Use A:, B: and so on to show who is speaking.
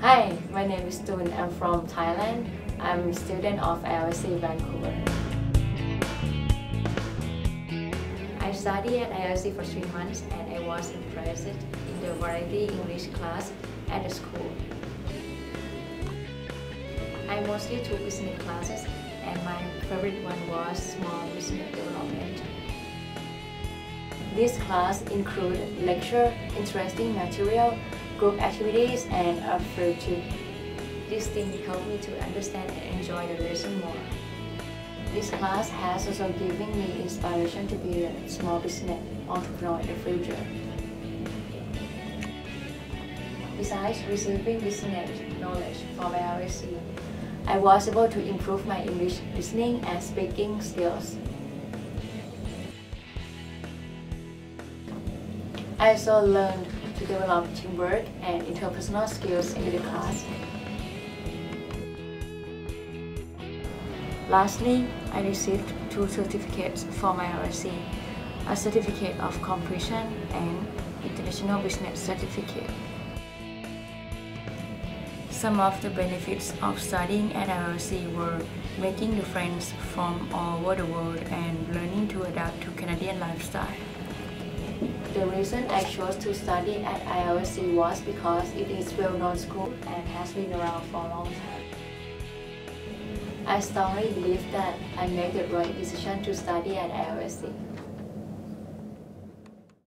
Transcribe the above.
A: Hi, my name is Toon. I'm from Thailand. I'm a student of ILSC Vancouver. I studied at ILSC for three months and I was impressed in the variety English class at the school. I mostly took business classes and my favorite one was small business development. This class included lecture, interesting material, group activities, and field trip. This thing helped me to understand and enjoy the lesson more. This class has also given me inspiration to be a small business entrepreneur in the future. Besides receiving business knowledge from ILSC, I was able to improve my English listening and speaking skills. I also learned to develop teamwork and interpersonal skills in the class. Lastly, I received two certificates from ILSC, a certificate of completion and international business certificate. Some of the benefits of studying at ILSC were making new friends from all over the world and learning to adapt to Canadian lifestyle. The reason I chose to study at ILSC was because it is well-known school and has been around for a long time. I strongly believe that I made the right decision to study at ILSC.